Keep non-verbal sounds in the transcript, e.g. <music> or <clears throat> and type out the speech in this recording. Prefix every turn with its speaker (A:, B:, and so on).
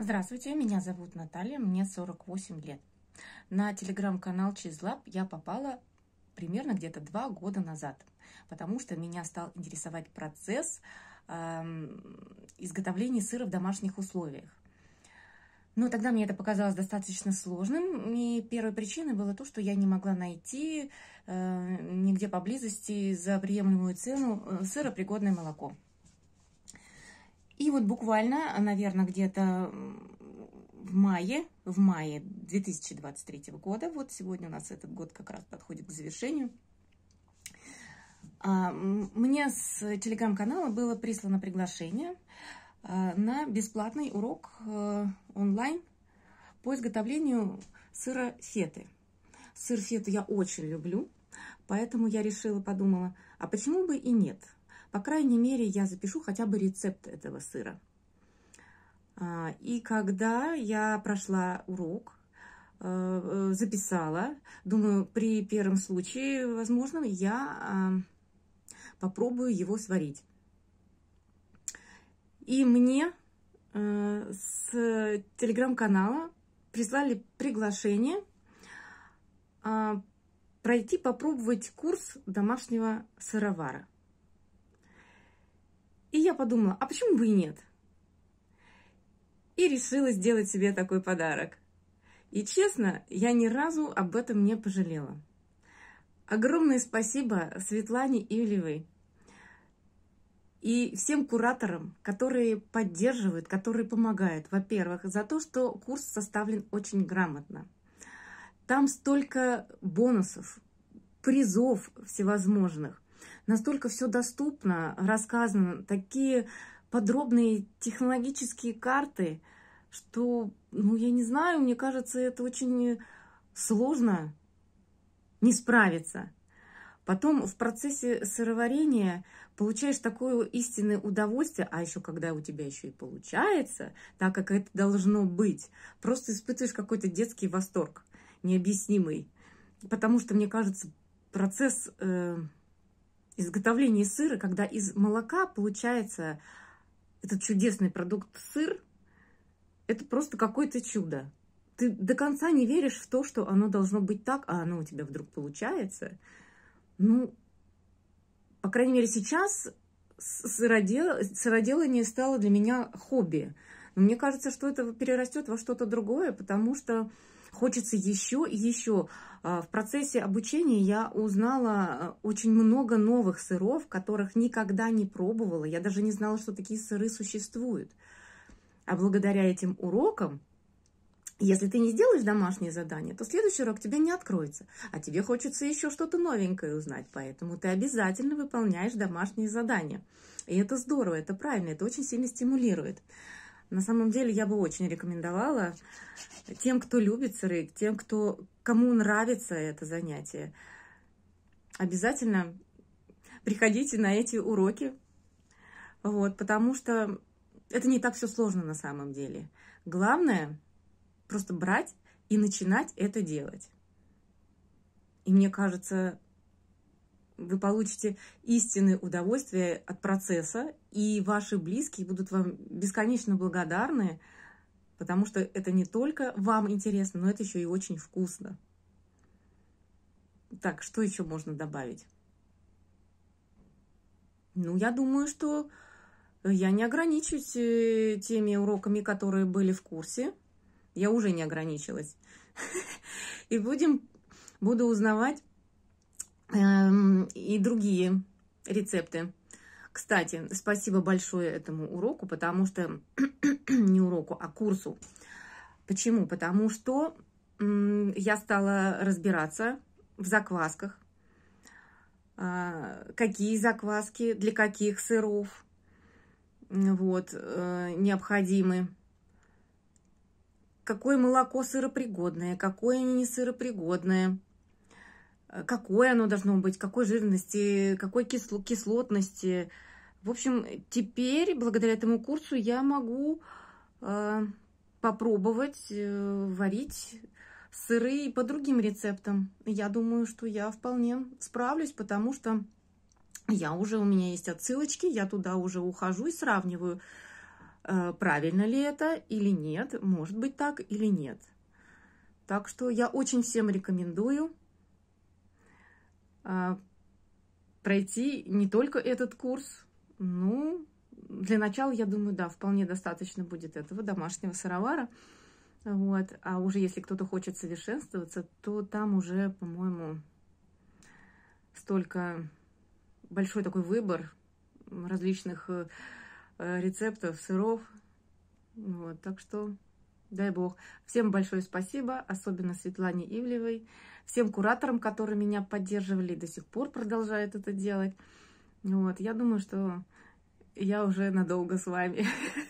A: Здравствуйте, меня зовут Наталья, мне 48 лет. На телеграм-канал Чизлаб я попала примерно где-то два года назад, потому что меня стал интересовать процесс э, изготовления сыра в домашних условиях. Но тогда мне это показалось достаточно сложным, и первой причиной было то, что я не могла найти э, нигде поблизости за приемлемую цену э, сыропригодное молоко. И вот буквально, наверное, где-то в мае, в мае 2023 года, вот сегодня у нас этот год как раз подходит к завершению, а, мне с телеграм-канала было прислано приглашение а, на бесплатный урок э, онлайн по изготовлению сыра феты. Сыр феты я очень люблю, поэтому я решила, подумала, а почему бы и нет – по крайней мере, я запишу хотя бы рецепт этого сыра. А, и когда я прошла урок, э, записала, думаю, при первом случае, возможно, я а, попробую его сварить. И мне э, с телеграм-канала прислали приглашение а, пройти попробовать курс домашнего сыровара. Я подумала, а почему бы и нет? И решила сделать себе такой подарок. И честно, я ни разу об этом не пожалела. Огромное спасибо Светлане Ивлевой и всем кураторам, которые поддерживают, которые помогают. Во-первых, за то, что курс составлен очень грамотно. Там столько бонусов, призов всевозможных настолько все доступно, рассказано, такие подробные технологические карты, что, ну, я не знаю, мне кажется, это очень сложно не справиться. Потом в процессе сыроварения получаешь такое истинное удовольствие, а еще когда у тебя еще и получается, так как это должно быть, просто испытываешь какой-то детский восторг, необъяснимый. Потому что, мне кажется, процесс э, изготовления сыра, когда из молока получается этот чудесный продукт сыр, это просто какое-то чудо. Ты до конца не веришь в то, что оно должно быть так, а оно у тебя вдруг получается. Ну, по крайней мере, сейчас сыродел... сыроделание стало для меня хобби. Но мне кажется, что это перерастет во что-то другое, потому что хочется еще и еще. А, в процессе обучения я узнала а, очень много новых сыров, которых никогда не пробовала. Я даже не знала, что такие сыры существуют. А благодаря этим урокам, если ты не сделаешь домашнее задание, то следующий урок тебе не откроется. А тебе хочется еще что-то новенькое узнать, поэтому ты обязательно выполняешь домашние задания. И это здорово, это правильно, это очень сильно стимулирует. На самом деле я бы очень рекомендовала тем, кто любит сыры, тем, кто, кому нравится это занятие, обязательно приходите на эти уроки, вот, потому что это не так все сложно на самом деле. Главное просто брать и начинать это делать. И мне кажется, вы получите истинное удовольствие от процесса, и ваши близкие будут вам бесконечно благодарны, потому что это не только вам интересно, но это еще и очень вкусно. Так, что еще можно добавить? Ну, я думаю, что я не ограничусь э, теми уроками, которые были в курсе. Я уже не ограничилась. <laughs> И будем, буду узнавать и другие рецепты. Кстати, спасибо большое этому уроку, потому что <clears throat> не уроку, а курсу. Почему? Потому что я стала разбираться в заквасках, а, какие закваски, для каких сыров вот, э, необходимы, какое молоко сыропригодное, какое не сыропригодное – какое оно должно быть, какой жирности, какой кисло кислотности. В общем, теперь, благодаря этому курсу, я могу э, попробовать э, варить сыры по другим рецептам. Я думаю, что я вполне справлюсь, потому что я уже, у меня есть отсылочки, я туда уже ухожу и сравниваю Э, правильно ли это или нет, может быть так или нет. Так что я очень всем рекомендую э, пройти не только этот курс, ну, для начала, я думаю, да, вполне достаточно будет этого домашнего сыровара. Вот. А уже если кто-то хочет совершенствоваться, то там уже, по-моему, столько большой такой выбор различных э, рецептов, сыров. Вот. Так что, дай бог. Всем большое спасибо, особенно Светлане Ивлевой, всем кураторам, которые меня поддерживали и до сих пор продолжают это делать. Вот. Я думаю, что я уже надолго с вами. <laughs>